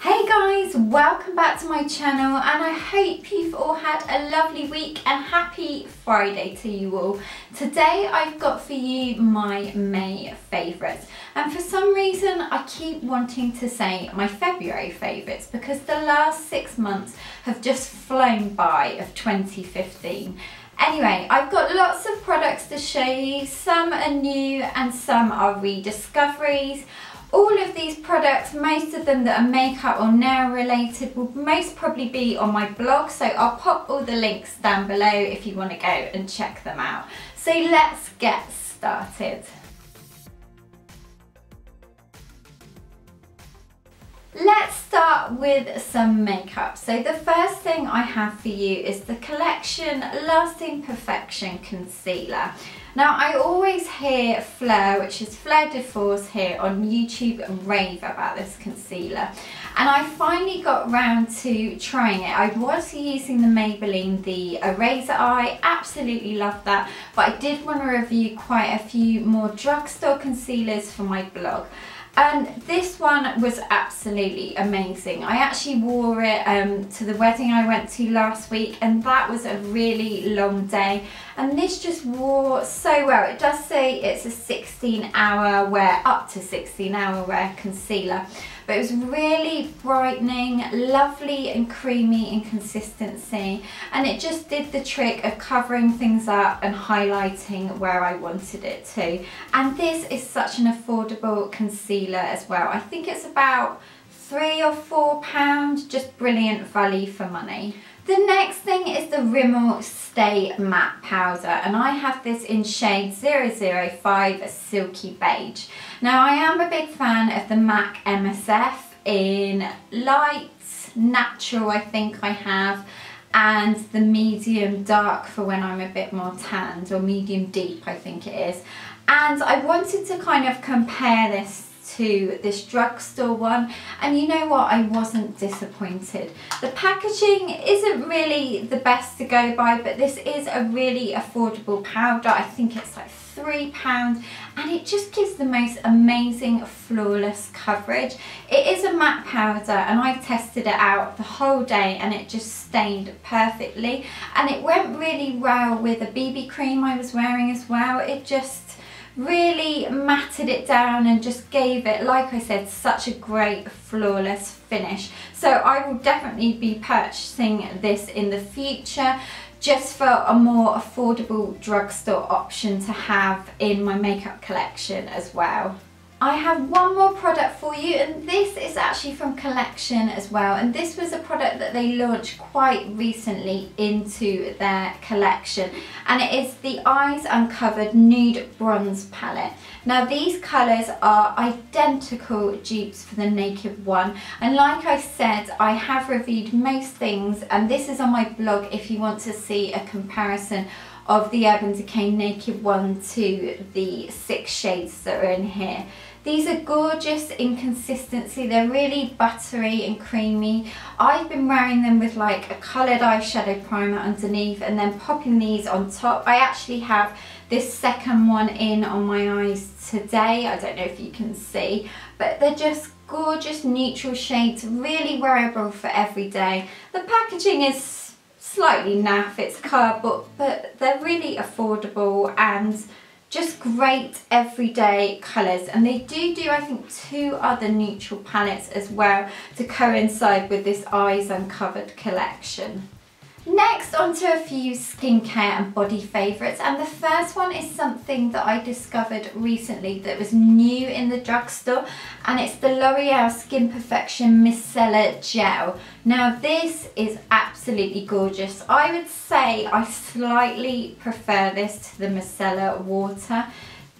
Hey guys, welcome back to my channel and I hope you've all had a lovely week and happy Friday to you all. Today I've got for you my May favourites and for some reason I keep wanting to say my February favourites because the last six months have just flown by of 2015. Anyway, I've got lots of products to show you. Some are new and some are rediscoveries. All of these products, most of them that are makeup or nail related, will most probably be on my blog. So I'll pop all the links down below if you want to go and check them out. So let's get started. Let's start with some makeup. So the first thing I have for you is the Collection Lasting Perfection Concealer. Now I always hear Fleur, which is Fleur de Force here on YouTube, rave about this concealer. And I finally got round to trying it. I was using the Maybelline, the Eraser Eye, absolutely loved that. But I did want to review quite a few more drugstore concealers for my blog. And this one was absolutely amazing. I actually wore it um, to the wedding I went to last week and that was a really long day. And this just wore so well. It does say it's a 16 hour wear, up to 16 hour wear concealer. But it was really brightening, lovely and creamy in consistency. And it just did the trick of covering things up and highlighting where I wanted it to. And this is such an affordable concealer as well. I think it's about three or four pounds, just brilliant value for money. The next thing is the Rimmel Stay Matte Powder and I have this in shade 005 Silky Beige. Now I am a big fan of the MAC MSF in light, natural I think I have and the medium dark for when I'm a bit more tanned or medium deep I think it is. And I wanted to kind of compare this to this drugstore one. And you know what? I wasn't disappointed. The packaging isn't really the best to go by but this is a really affordable powder. I think it's like three pounds and it just gives the most amazing flawless coverage. It is a matte powder and I tested it out the whole day and it just stained perfectly. And it went really well with a BB cream I was wearing as well. It just really matted it down and just gave it, like I said, such a great flawless finish. So I will definitely be purchasing this in the future just for a more affordable drugstore option to have in my makeup collection as well. I have one more product for you and this is actually from Collection as well and this was a product that they launched quite recently into their collection and it is the Eyes Uncovered Nude Bronze Palette. Now these colours are identical dupes for the Naked One and like I said I have reviewed most things and this is on my blog if you want to see a comparison of the Urban Decay Naked One to the six shades that are in here. These are gorgeous in consistency. They're really buttery and creamy. I've been wearing them with like a coloured eyeshadow primer underneath and then popping these on top. I actually have this second one in on my eyes today. I don't know if you can see, but they're just gorgeous neutral shades, really wearable for every day. The packaging is slightly naff, it's cardboard, but they're really affordable and just great everyday colours and they do do I think two other neutral palettes as well to coincide with this Eyes Uncovered collection. Next onto a few skincare and body favourites and the first one is something that I discovered recently that was new in the drugstore and it's the L'Oreal Skin Perfection Micellar Gel. Now this is absolutely gorgeous. I would say I slightly prefer this to the Micellar Water.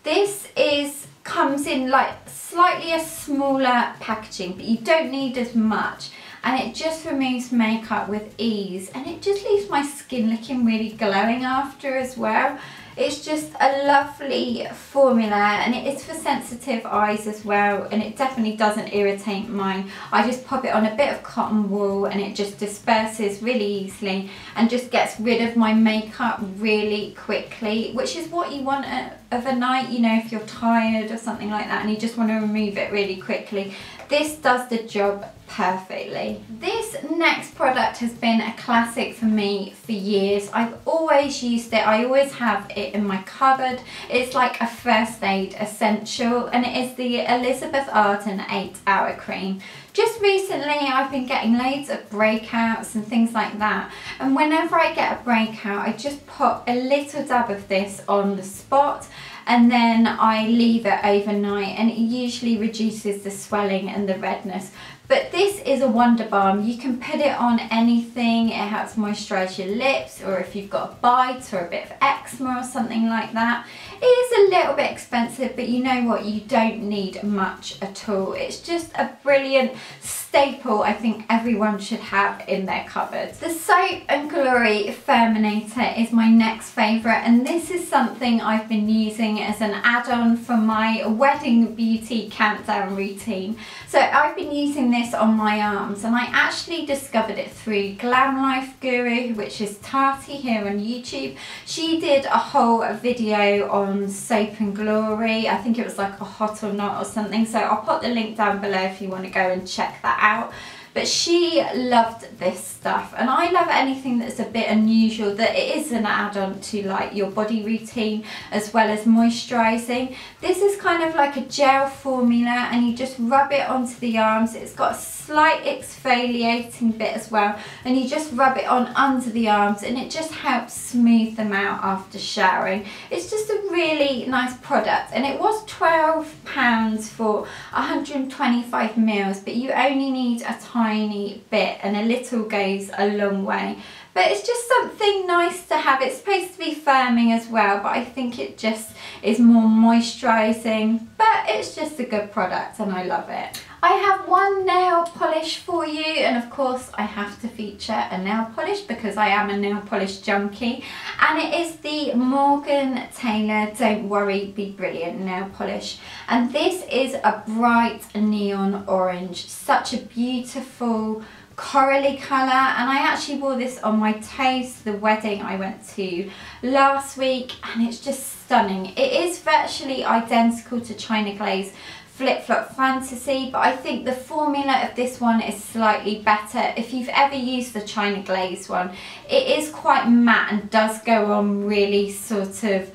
This is comes in like slightly a smaller packaging but you don't need as much and it just removes makeup with ease and it just leaves my skin looking really glowing after as well. It's just a lovely formula and it is for sensitive eyes as well and it definitely doesn't irritate mine. I just pop it on a bit of cotton wool and it just disperses really easily and just gets rid of my makeup really quickly which is what you want of a night, you know, if you're tired or something like that and you just want to remove it really quickly. This does the job perfectly. This next product has been a classic for me for years. I've always used it. I always have it in my cupboard. It's like a first aid essential and it is the Elizabeth Arden 8 Hour Cream. Just recently I've been getting loads of breakouts and things like that and whenever I get a breakout I just put a little dab of this on the spot and then I leave it overnight and it usually reduces the swelling and the redness but this is a wonder balm. You can put it on anything. It helps moisturise your lips or if you've got a bite or a bit of eczema or something like that. It is a little bit expensive, but you know what? You don't need much at all. It's just a brilliant staple I think everyone should have in their cupboards. The Soap and Glory Firminator is my next favourite and this is something I've been using as an add-on for my wedding beauty countdown routine. So I've been using this on my arms and I actually discovered it through Glam Life Guru which is Tati here on YouTube. She did a whole video on Soap and Glory. I think it was like a hot or not or something so I'll put the link down below if you want to go and check that out but she loved this stuff and I love anything that's a bit unusual that it is an add-on to like your body routine as well as moisturising. This is kind of like a gel formula and you just rub it onto the arms. It's got a slight exfoliating bit as well and you just rub it on under the arms and it just helps smooth them out after showering. It's just a really nice product and it was £12 for 125 mils but you only need a tiny bit and a little goes a long way but it's just something nice to have. It's supposed to be firming as well, but I think it just is more moisturising. But it's just a good product and I love it. I have one nail polish for you. And of course I have to feature a nail polish because I am a nail polish junkie. And it is the Morgan Taylor Don't Worry Be Brilliant nail polish. And this is a bright neon orange such a beautiful corally colour. And I actually wore this on my toes to the wedding I went to last week. And it's just stunning. It is virtually identical to China Glaze Flip Flop Fantasy but I think the formula of this one is slightly better. If you've ever used the China Glaze one it is quite matte and does go on really sort of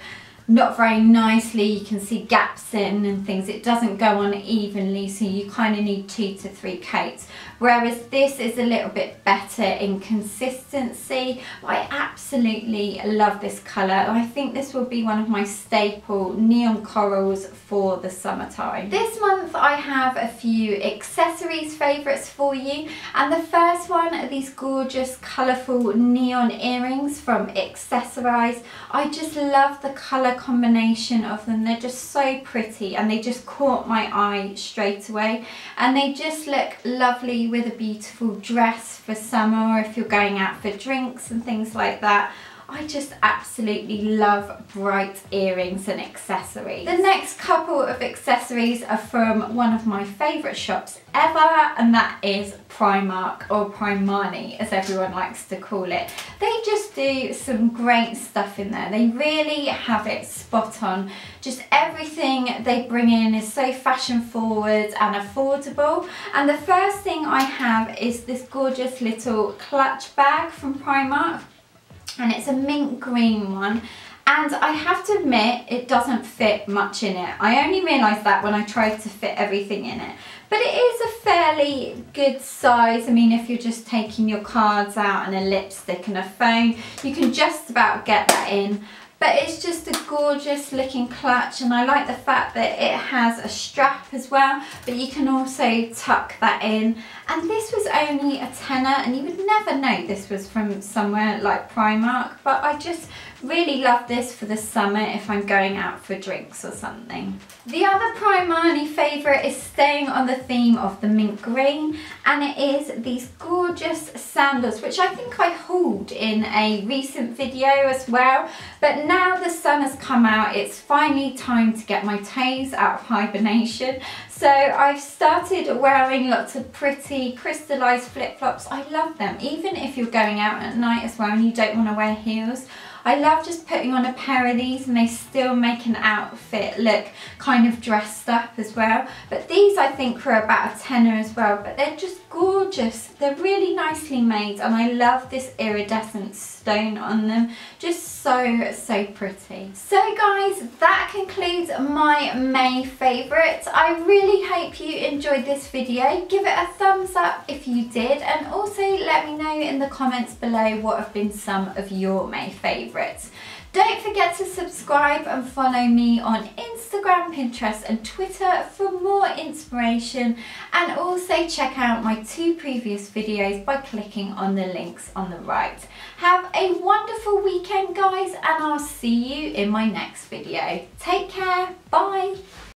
not very nicely. You can see gaps in and things. It doesn't go on evenly, so you kind of need two to three coats. Whereas this is a little bit better in consistency. But I absolutely love this colour. I think this will be one of my staple neon corals for the summertime. This month I have a few accessories favourites for you. And the first one are these gorgeous colourful neon earrings from Accessorize. I just love the colour combination of them. They're just so pretty and they just caught my eye straight away. And they just look lovely with a beautiful dress for summer or if you're going out for drinks and things like that. I just absolutely love bright earrings and accessories. The next couple of accessories are from one of my favourite shops ever and that is Primark or Primani as everyone likes to call it. They just do some great stuff in there. They really have it spot on. Just everything they bring in is so fashion forward and affordable. And the first thing I have is this gorgeous little clutch bag from Primark and it's a mint green one and I have to admit it doesn't fit much in it. I only realised that when I tried to fit everything in it. But it is a fairly good size. I mean, if you're just taking your cards out and a lipstick and a phone, you can just about get that in. But it's just a gorgeous looking clutch and I like the fact that it has a strap as well, but you can also tuck that in. And this was only a tenner and you would never know this was from somewhere like Primark, but I just really love this for the summer if I'm going out for drinks or something. The other Primani favourite is staying on the theme of the mint green and it is these gorgeous sandals which I think I hauled in a recent video as well but now the sun has come out it's finally time to get my toes out of hibernation so I've started wearing lots of pretty crystallized flip-flops. I love them even if you're going out at night as well and you don't want to wear heels I love just putting on a pair of these and they still make an outfit look kind of dressed up as well. But these I think were about a tenner as well, but they're just gorgeous. They're really nicely made and I love this iridescent stone on them. Just so, so pretty. So guys, that concludes my May favourites. I really hope you enjoyed this video. Give it a thumbs up if you did and also let me know in the comments below what have been some of your May favourites. Don't forget to subscribe and follow me on Instagram, Pinterest and Twitter for more inspiration and also check out my two previous videos by clicking on the links on the right. Have a wonderful weekend guys and I'll see you in my next video. Take care, bye!